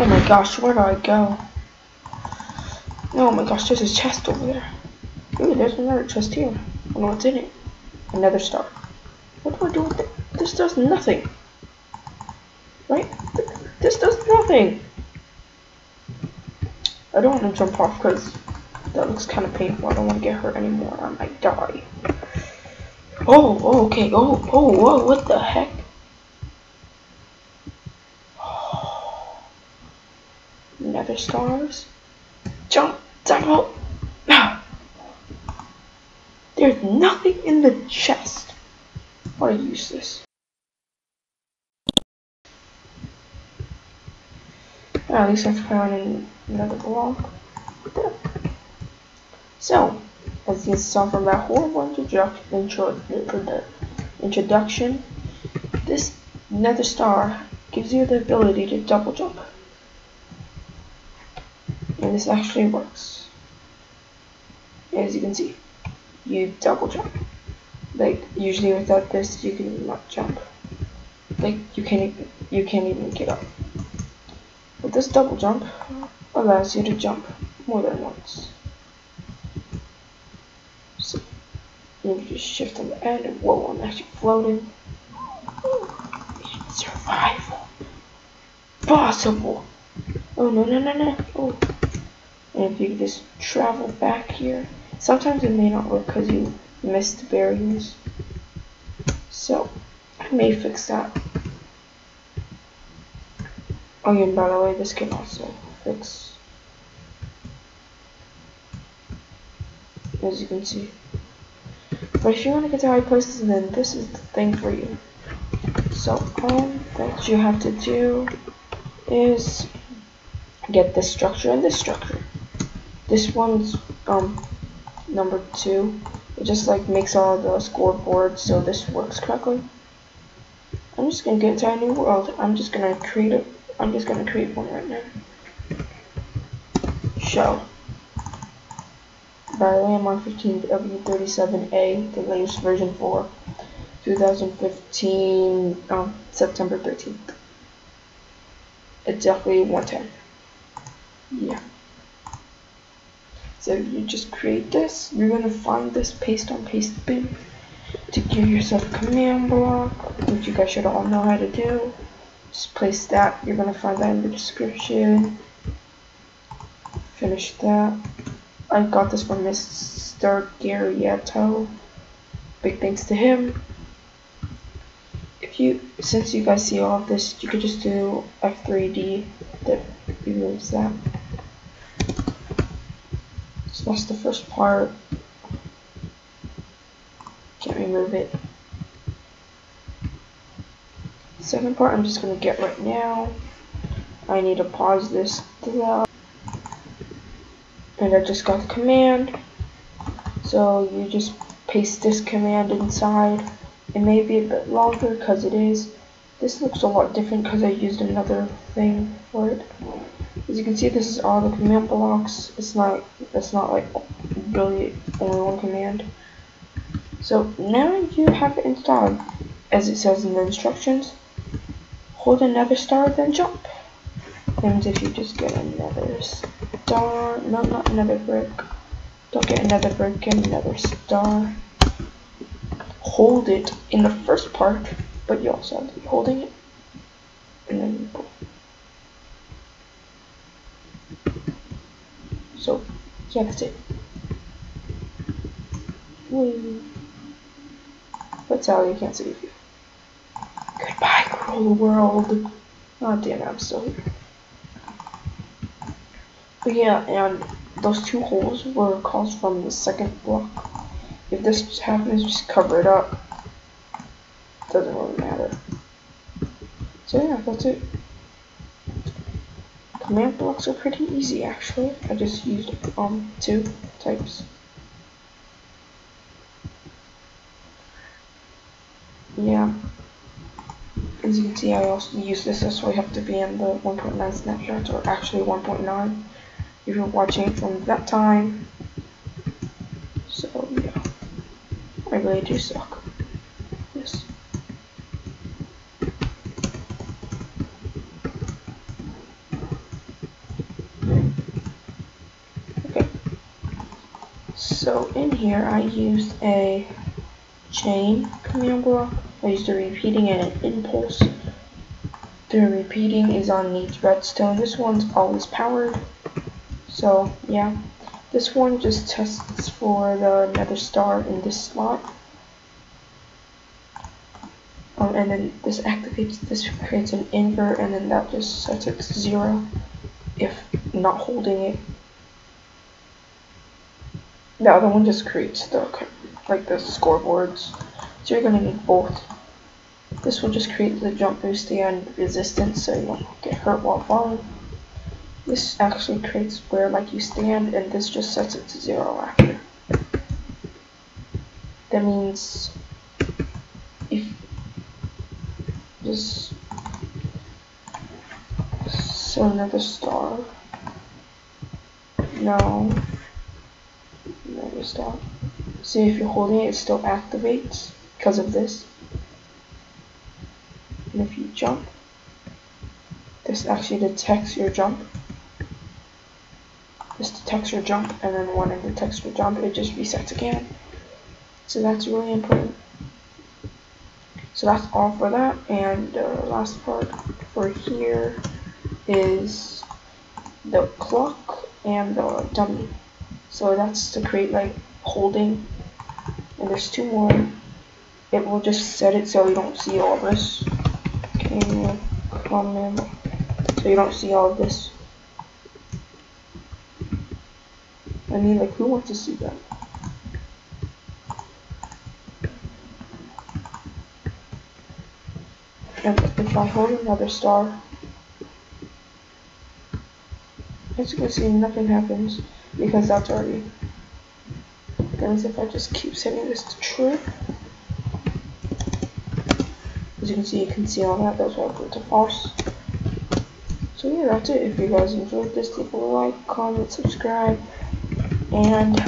Oh my gosh, where do I go? Oh my gosh, there's a chest over there. Ooh, there's another chest here. I wonder what's in it. A nether star. What do I do with it? This does nothing. Right? This does nothing. I don't want to jump off because that looks kind of painful. I don't want to get hurt anymore. I might die. Oh, oh okay. Oh, oh, whoa, what the heck? Nether stars. Jump, out. There's nothing in the chest. Why use this? at least I found another block. So, as you saw from that horrible intro, introduction, this nether star gives you the ability to double jump. And this actually works. As you can see, you double jump. Like, usually without this, you cannot jump. Like, you can't you can't even get up. But this double jump allows you to jump more than once. So you just shift on the end and whoa, I'm actually floating. Survival. Possible. Oh no no no no. Oh. And if you just travel back here, sometimes it may not work because you missed the barriers. So I may fix that. Oh yeah, and by the way, this can also fix, as you can see. But if you want to get to high places, then this is the thing for you. So all that you have to do is get this structure and this structure. This one's um number two. It just like makes all the scoreboards so this works correctly. I'm just gonna get to a new world. I'm just gonna create it. I'm just gonna create one right now. Show. By on 15W37A, the latest version for 2015, um, September 13th. It's definitely 110. Yeah. So you just create this, you're gonna find this paste on paste bin to give yourself a command block, which you guys should all know how to do. Just place that. You're gonna find that in the description. Finish that. I got this from Mr. Garrietto big thanks to him. If you since you guys see all of this you could just do F3D that removes that so that's the first part can't remove it second part I'm just going to get right now. I need to pause this. And I just got the command. So you just paste this command inside. It may be a bit longer because it is. This looks a lot different because I used another thing for it. As you can see, this is all the command blocks. It's not, it's not like really only one command. So now you have it installed, as it says in the instructions hold a nether star, then jump. And if you just get a nether star, no, not a nether brick. Don't get a nether brick, get another star. Hold it in the first part, but you also have to be holding it. And then you pull. So, yeah, that's it. But Sally, you can't see you. Goodbye, cruel world. Oh damn, I'm still here. But yeah, and those two holes were caused from the second block. If this happens, just cover it up. Doesn't really matter. So yeah, that's it. Command blocks are pretty easy actually. I just used um two types. Yeah as you can see I also use this so I have to be in the 1.9 snapshots or actually 1.9 if you're watching from that time so yeah I really do suck So in here I used a chain command block. I used a repeating and an impulse. The repeating is on each redstone. This one's always powered. So yeah, this one just tests for the nether star in this slot. Um, and then this activates, this creates an invert, and then that just sets it to zero if not holding it. The other one just creates the like the scoreboards. So you're gonna need both. This will just create the jump boost and resistance so you don't get hurt while falling. This actually creates where like you stand and this just sets it to zero after. That means if just so a nether star. No. Star. See if you're holding it, it still activates because of this. And if you jump, this actually detects your jump. This detects your jump, and then when it detects your jump, it just resets again. So that's really important. So that's all for that, and the last part for here is the clock and the dummy. So that's to create like holding. And there's two more. It will just set it so you don't see all this. Come in so you don't see all of this. I mean like who wants to see that? And if I hold a nether star as you can see nothing happens because that's already happens if I just keep setting this to true. As you can see, you can see all that. That's why I put it to false. So yeah, that's it. If you guys enjoyed this, leave a like, comment, subscribe, and